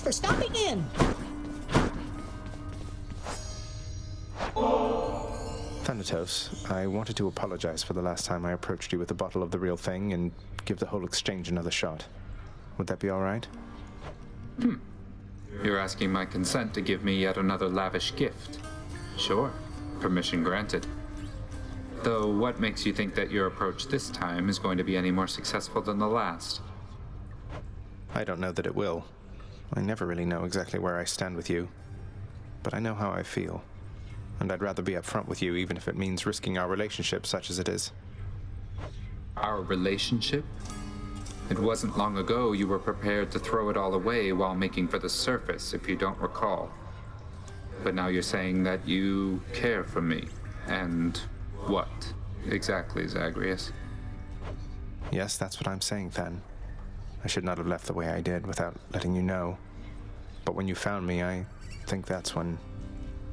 Thanks for stopping in. Thanatos, I wanted to apologize for the last time I approached you with a bottle of the real thing and give the whole exchange another shot. Would that be all right? Hmm. You're asking my consent to give me yet another lavish gift. Sure, permission granted. Though, what makes you think that your approach this time is going to be any more successful than the last? I don't know that it will. I never really know exactly where I stand with you. But I know how I feel. And I'd rather be upfront with you, even if it means risking our relationship such as it is. Our relationship? It wasn't long ago you were prepared to throw it all away while making for the surface, if you don't recall. But now you're saying that you care for me. And what exactly, Zagreus? Yes, that's what I'm saying, Than. I should not have left the way I did without letting you know. But when you found me, I think that's when.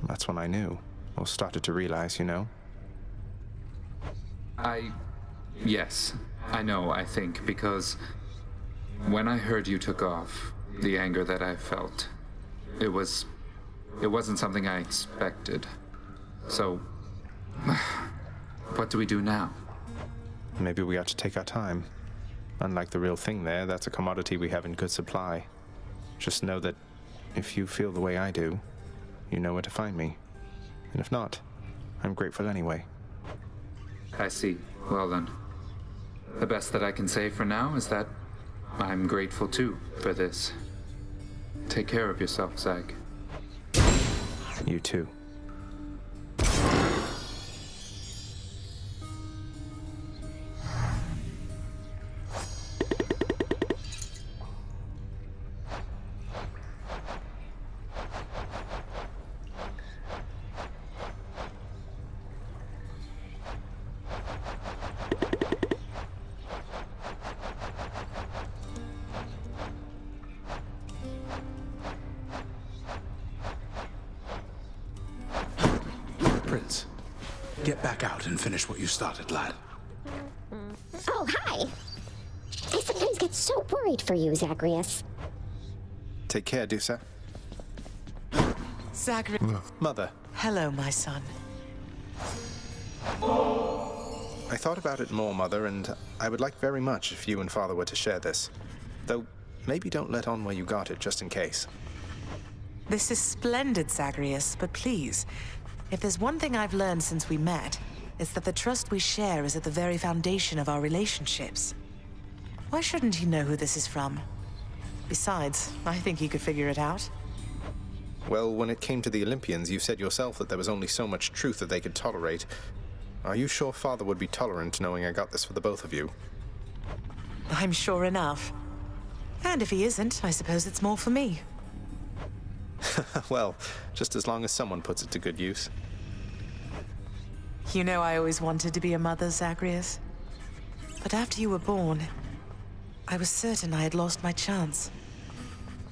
That's when I knew. Or started to realize, you know? I. Yes, I know, I think, because when I heard you took off, the anger that I felt, it was. It wasn't something I expected. So. What do we do now? Maybe we ought to take our time. Unlike the real thing there, that's a commodity we have in good supply. Just know that if you feel the way I do, you know where to find me. And if not, I'm grateful anyway. I see. Well then. The best that I can say for now is that I'm grateful too for this. Take care of yourself, Zag. You too. Get back out and finish what you started, lad. Oh, hi. I sometimes get so worried for you, Zagreus. Take care, Dusa. Zagreus. Mother, Hello, my son. I thought about it more, Mother, and I would like very much if you and Father were to share this. Though, maybe don't let on where you got it, just in case. This is splendid, Zagreus, but please, if there's one thing I've learned since we met, it's that the trust we share is at the very foundation of our relationships. Why shouldn't he know who this is from? Besides, I think he could figure it out. Well, when it came to the Olympians, you said yourself that there was only so much truth that they could tolerate. Are you sure Father would be tolerant knowing I got this for the both of you? I'm sure enough. And if he isn't, I suppose it's more for me. well, just as long as someone puts it to good use. You know I always wanted to be a mother, Zagreus. But after you were born, I was certain I had lost my chance.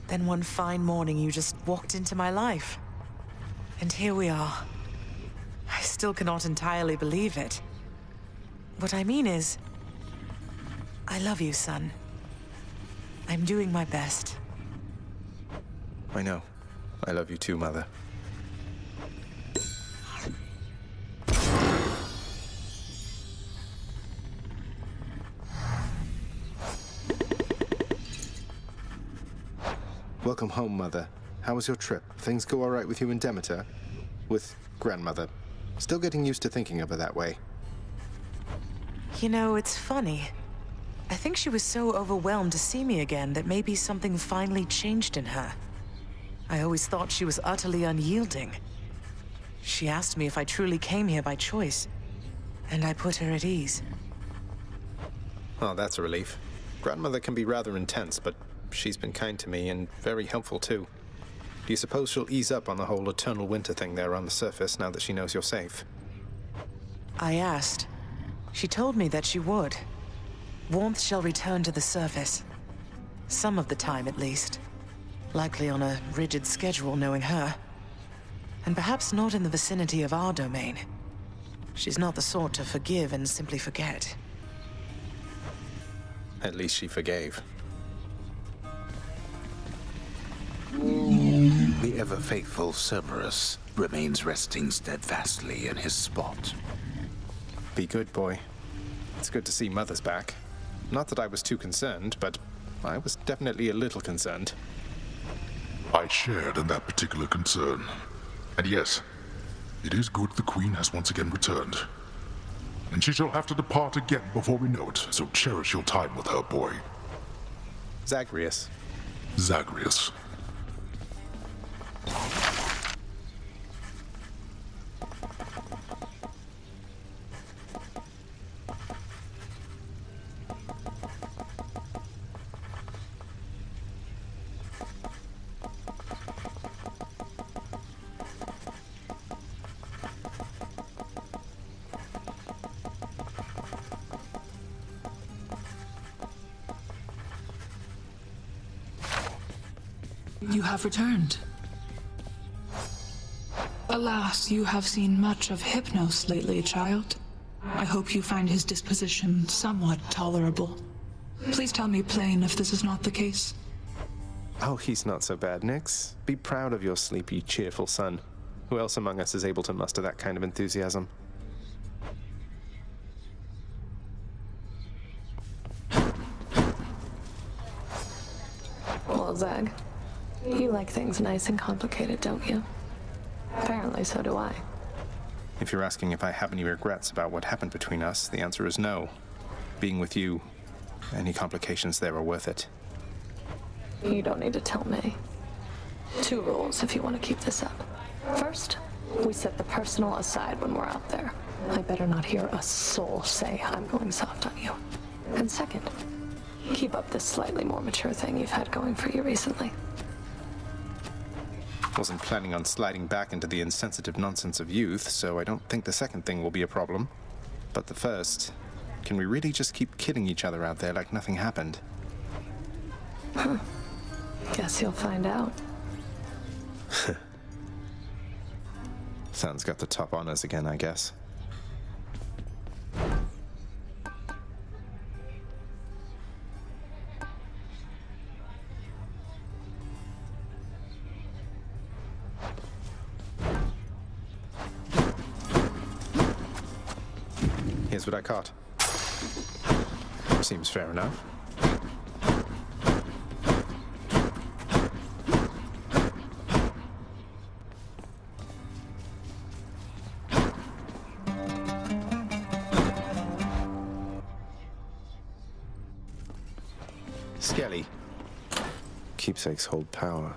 Then one fine morning you just walked into my life. And here we are. I still cannot entirely believe it. What I mean is, I love you, son. I'm doing my best. I know. I love you too, Mother. Welcome home, Mother. How was your trip? Things go all right with you and Demeter? With Grandmother? Still getting used to thinking of her that way. You know, it's funny. I think she was so overwhelmed to see me again that maybe something finally changed in her. I always thought she was utterly unyielding. She asked me if I truly came here by choice, and I put her at ease. Oh, that's a relief. Grandmother can be rather intense, but she's been kind to me and very helpful too. Do you suppose she'll ease up on the whole eternal winter thing there on the surface now that she knows you're safe? I asked. She told me that she would. Warmth shall return to the surface. Some of the time, at least. Likely on a rigid schedule, knowing her. And perhaps not in the vicinity of our domain. She's not the sort to forgive and simply forget. At least she forgave. The ever faithful Cerberus remains resting steadfastly in his spot. Be good, boy. It's good to see Mother's back. Not that I was too concerned, but I was definitely a little concerned. I shared in that particular concern. And yes, it is good the Queen has once again returned. And she shall have to depart again before we know it, so cherish your time with her, boy. Zagreus. Zagreus. You have returned. Alas, you have seen much of Hypnos lately, child. I hope you find his disposition somewhat tolerable. Please tell me plain if this is not the case. Oh, he's not so bad, Nyx. Be proud of your sleepy, cheerful son. Who else among us is able to muster that kind of enthusiasm? Well, Zag, you like things nice and complicated, don't you? Apparently, so do I. If you're asking if I have any regrets about what happened between us, the answer is no. Being with you, any complications there are worth it. You don't need to tell me. Two rules if you want to keep this up. First, we set the personal aside when we're out there. I better not hear a soul say I'm going soft on you. And second, keep up this slightly more mature thing you've had going for you recently. Wasn't planning on sliding back into the insensitive nonsense of youth, so I don't think the second thing will be a problem. But the first, can we really just keep kidding each other out there like nothing happened? Huh. Guess he'll find out. Son's got the top honors again, I guess. Here's what I caught. Seems fair enough. Skelly. Keepsakes hold power.